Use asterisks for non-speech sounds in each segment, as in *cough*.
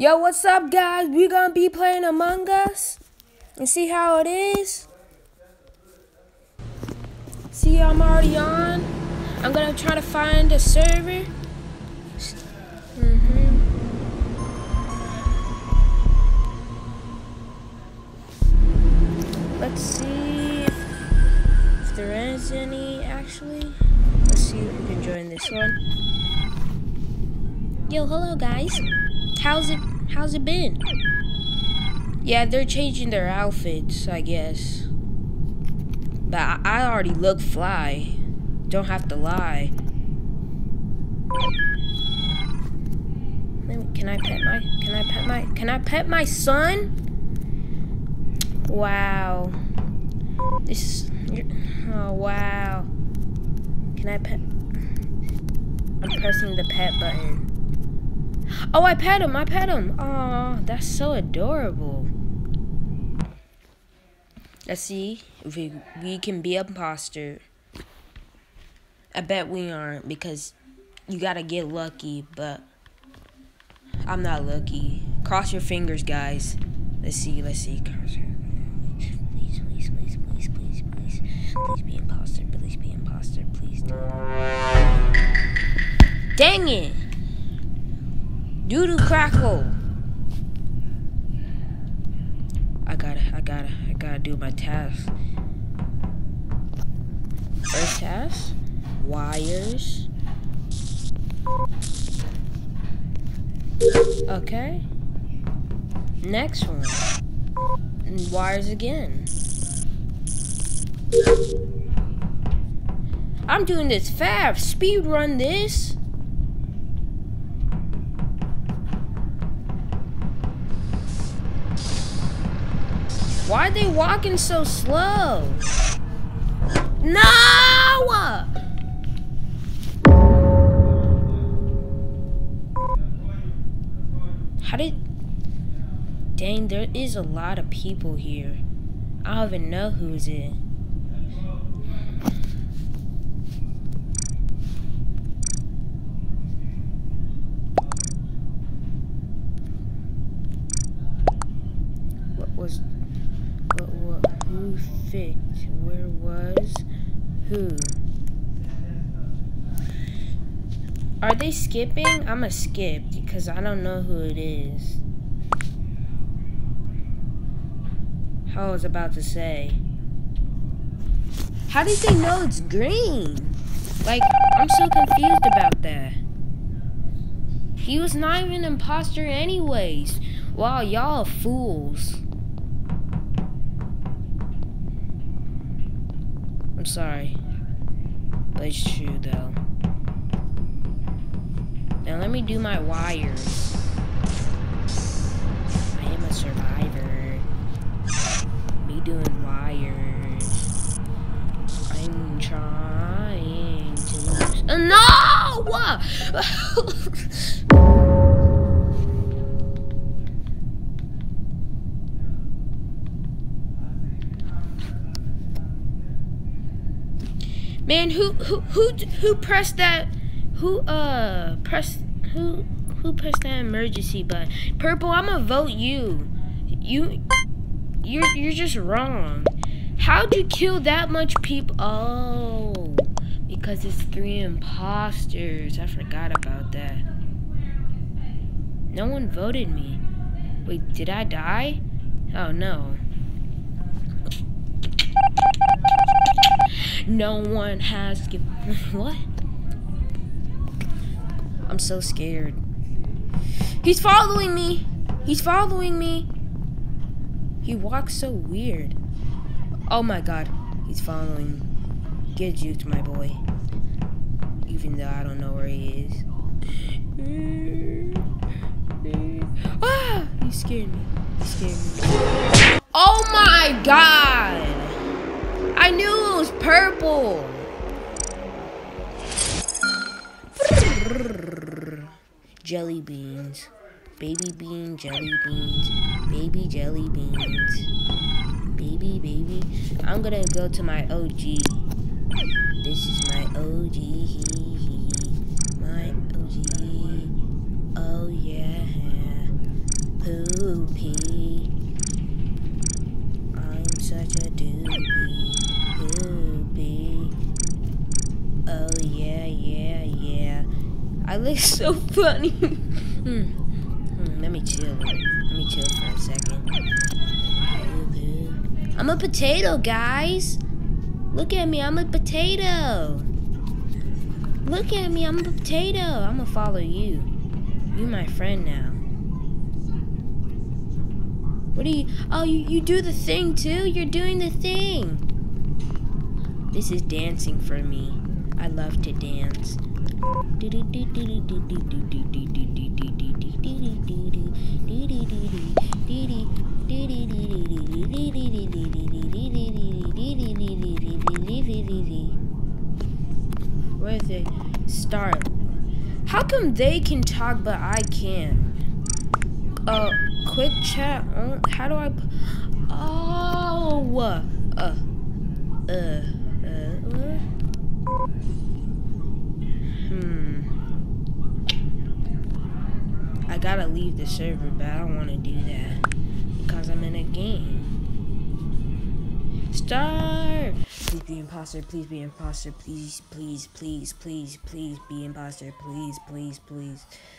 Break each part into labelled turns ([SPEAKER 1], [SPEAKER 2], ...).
[SPEAKER 1] Yo, what's up, guys? We gonna be playing Among Us and see how it is. See, I'm already on. I'm gonna try to find a server. Mm-hmm. Let's see if, if there is any actually. Let's see if we can join this one. Yo, hello guys. How's it how's it been? Yeah, they're changing their outfits, I guess. But I, I already look fly. Don't have to lie. Can I pet my can I pet my can I pet my son? Wow. This oh wow. Can I pet I'm pressing the pet button. Oh, I pet him. I pet him. Oh, that's so adorable. Let's see if we, we can be imposter. I bet we aren't because you gotta get lucky, but I'm not lucky. Cross your fingers, guys. Let's see. Let's see. Cross your Please, please, please, please, please, please. Please be imposter. Please be imposter. Please. Dang it. Doodoo crackle. I gotta, I gotta, I gotta do my task. First task, wires. Okay. Next one. And wires again. I'm doing this fast. Speed run this. Why are they walking so slow? No! How did... Dang, there is a lot of people here. I don't even know who's it. What was... What, what, who fit? Where was who? Are they skipping? I'm a skip because I don't know who it is. How I was about to say. How did they know it's green? Like, I'm so confused about that. He was not even an imposter anyways. Wow, y'all fools. I'm sorry. But it's true, though. Now let me do my wires. I am a survivor. Me doing wires. I'm trying to... Uh, no! *laughs* *laughs* Man, who who who who pressed that? Who uh pressed who who pressed that emergency button? Purple, I'm gonna vote you. You you're you're just wrong. How'd you kill that much people? Oh, because it's three imposters. I forgot about that. No one voted me. Wait, did I die? Oh no. No one has given. *laughs* what? I'm so scared. He's following me. He's following me. He walks so weird. Oh my god. He's following. Get juked, my boy. Even though I don't know where he is. *laughs* ah! He scared me. He scared me. Oh my god! I knew purple. jelly beans. Baby bean jelly beans. Baby jelly beans. Baby, baby. I'm gonna go to my OG. This is my OG. My OG. Oh yeah. doopy. So funny. hmm. Hmm, let me chill. Let me chill for a second. I'm a potato, guys. Look at me, I'm a potato. Look at me, I'm a potato. I'm gonna follow you. You my friend now. What do you, oh, you, you do the thing too? You're doing the thing. This is dancing for me. I love to dance. Where is it? Start. How come they can talk but I can't? Uh, quick chat. How do I? Oh, uh, uh, uh. Hmm. I gotta leave the server, but I don't want to do that because I'm in a game. Start. Please be imposter. Please be imposter. Please, please, please, please, please be imposter. Please, please, please. Oh!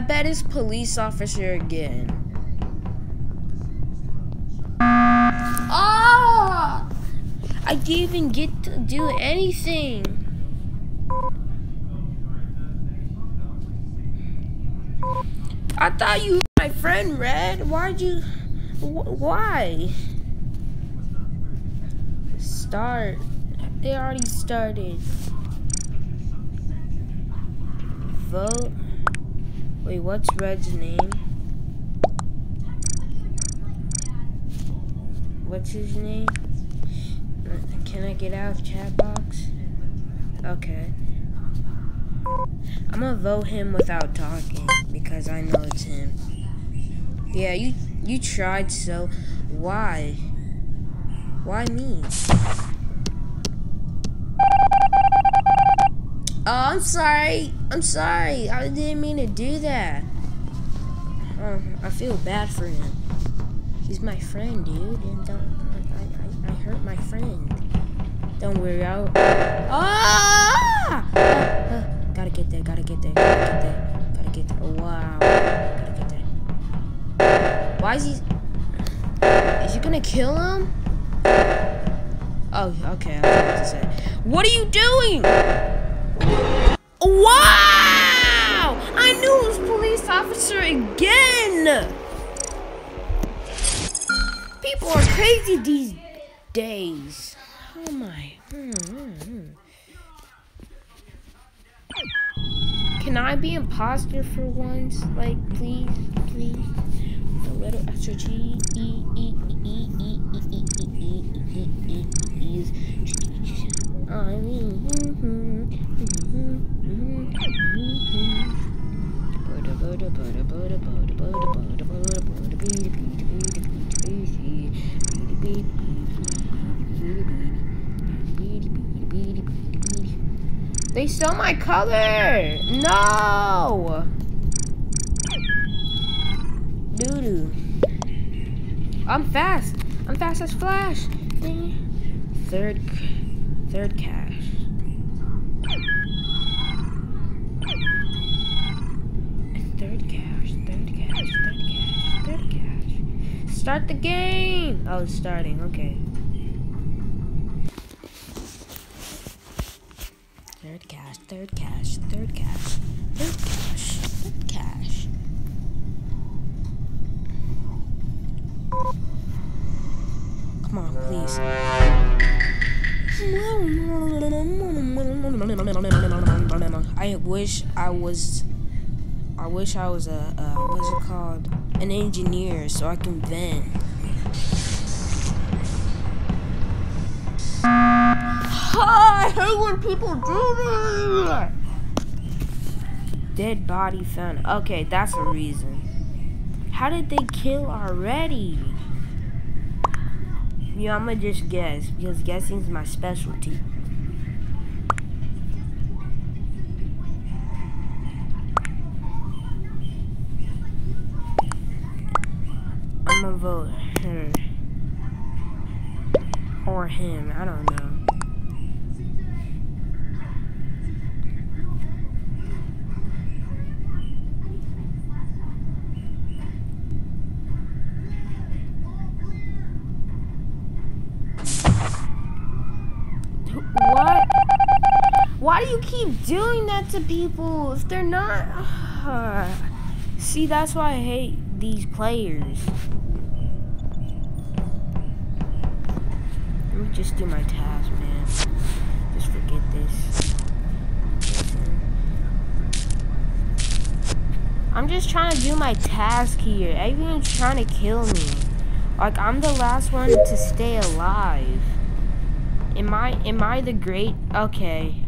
[SPEAKER 1] I bet it's police officer again. Oh! I didn't even get to do anything. I thought you my friend, Red. Why'd you... Wh why? Start. They already started. Vote. Wait, what's Red's name? What's his name? Can I get out of chat box? Okay. I'm gonna vote him without talking because I know it's him. Yeah, you you tried so why? Why me? Oh, I'm sorry. I'm sorry. I didn't mean to do that. Oh, I feel bad for him. He's my friend, dude. And don't, I, I, I hurt my friend. Don't worry, I'll... Ah! ah. Gotta get there, gotta get there, gotta get there. Gotta get there. Wow. Gotta get there. Why is he... Is he gonna kill him? Oh, okay, I was about to say. What are you doing? Wow! I knew it was police officer again! People are crazy these days. Oh my. Hmm, hmm, hmm. Can I be imposter for once? Like, please, please. A little extra G E E E E E E E E E E E I mean. Mm-hmm. They stole my color! No! Doo doo. I'm fast. I'm fast as Flash. Third, third cache. Third cache, third cache, third cache, third cache. Start the game! Oh, it's starting, okay. Third cache, third cache, third cache, wish I was. I wish I was a. Uh, what's it called? An engineer, so I can vent. Hi. hate when people do that. Dead body found. Okay, that's a reason. How did they kill already? Yeah, I'm gonna just guess because guessing is my specialty. Gonna vote her or him. I don't know. What? Why do you keep doing that to people if they're not? *sighs* See, that's why I hate these players. Let me just do my task, man. Just forget this. I'm just trying to do my task here. Everyone's trying to kill me. Like, I'm the last one to stay alive. Am I am I the great? Okay.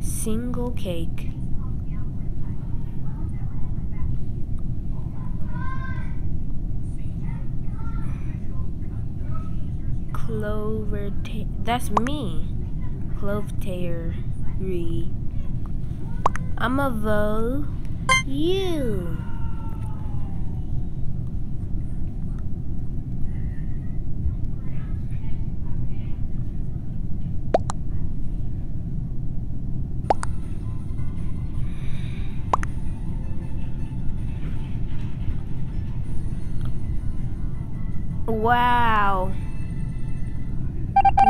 [SPEAKER 1] Single cake. Clover, that's me. Cloveterry. I'm a vote you. Wow.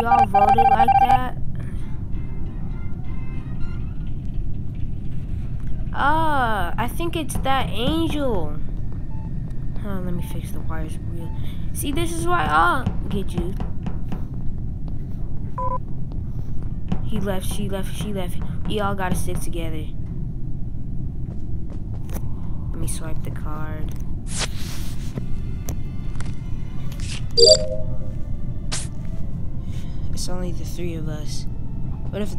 [SPEAKER 1] Y'all voted like that? Ah, uh, I think it's that angel. Oh, let me fix the wires real. See, this is why I'll get you. He left, she left, she left. We all gotta stick together. Let me swipe the card. It's only the three of us. What if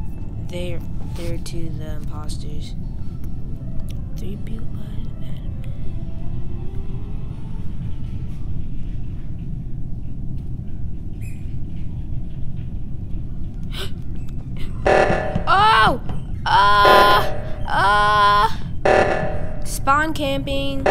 [SPEAKER 1] they're they're two the imposters? Three people. *gasps* oh! Ah! Uh, ah! Uh, spawn camping.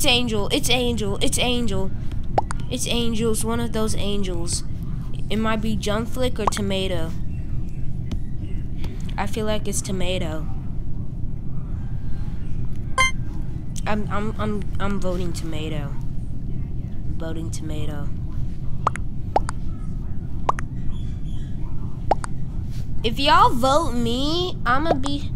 [SPEAKER 1] It's Angel. It's Angel. It's Angel. It's Angels. One of those angels. It might be jump flick or tomato. I feel like it's tomato. I'm I'm I'm I'm voting tomato. voting tomato. If y'all vote me, I'ma be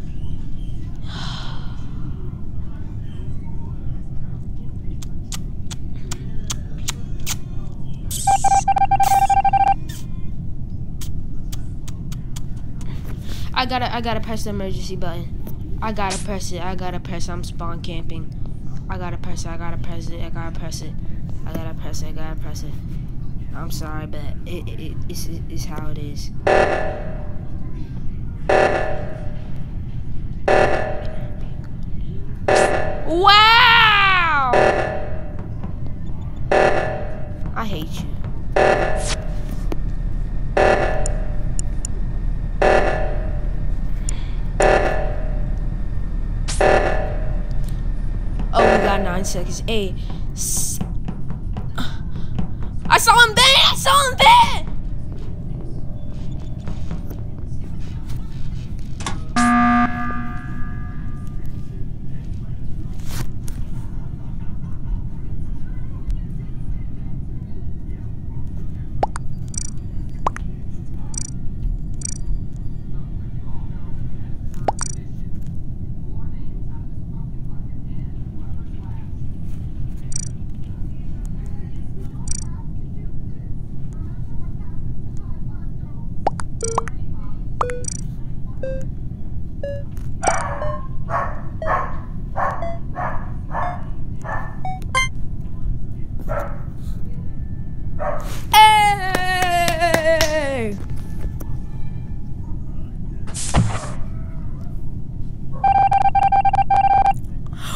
[SPEAKER 1] I gotta, I gotta press the emergency button. I gotta press it. I gotta press. I'm spawn camping. I gotta press it. I gotta press it. I gotta press it. I gotta press it. I gotta press it. I'm sorry, but it, it, it it's, it's how it is. Seconds. Hey.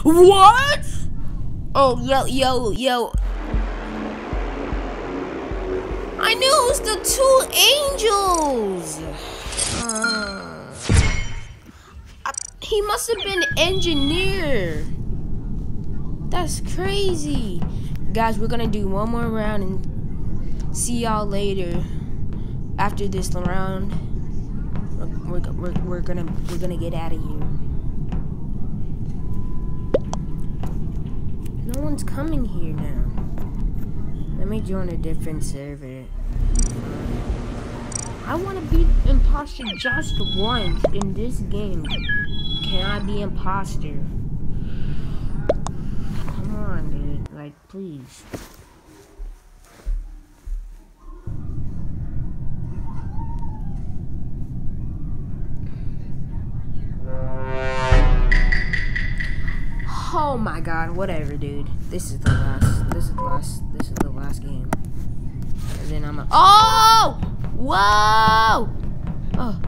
[SPEAKER 1] What? Oh, yo, yo, yo. I knew it was the two angels. Uh, I- he must have been engineer. That's crazy. Guys, we're gonna do one more round and see y'all later. After this round, we're, we're, we're, we're gonna we're gonna get out of here. No one's coming here now. Let me join a different server. I want to be imposter just once in this game. Can I be imposter? Come on, dude. Like, please. My god, whatever, dude. This is the last. This is the last. This is the last game. And then I'm a. Oh! Whoa! Oh.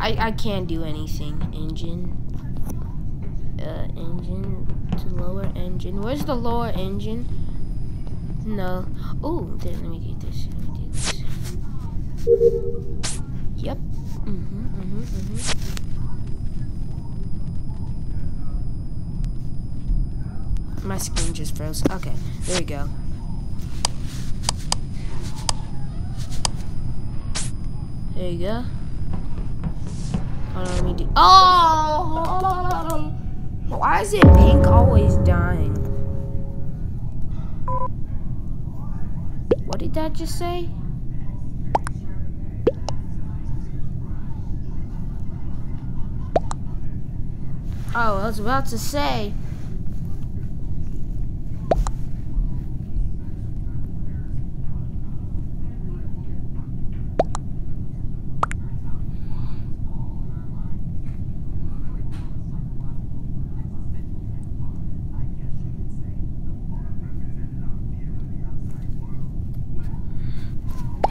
[SPEAKER 1] I I can't do anything. Engine. Uh, engine to lower engine. Where's the lower engine? No. Oh, let me get this. Let me get this. Yep. Mhm. Mhm. Mhm. My screen just froze. Okay, there we go. There you go. Let me do. Oh! Why is it pink always dying? What did that just say? Oh, I was about to say.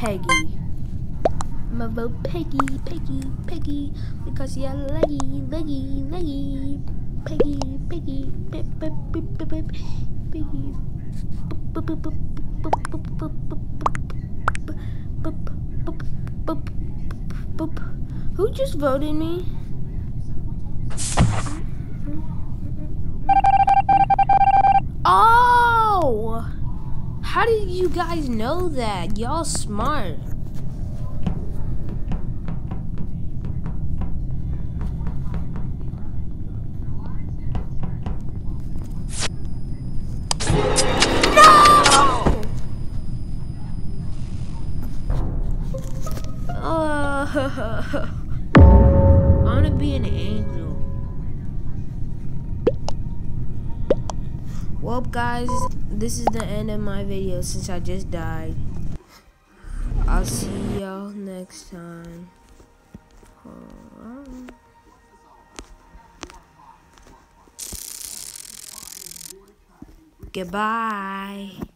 [SPEAKER 1] Peggy. I'ma vote Peggy, Peggy, Peggy, because you're leggy, leggy, leggy. Peggy, Peggy, Peggy, Peggy, Peggy. Who just voted me? Oh! How did you guys know that? Y'all smart. I want to be an angel. Well, guys, this is the end of my video since I just died. I'll see y'all next time. Goodbye.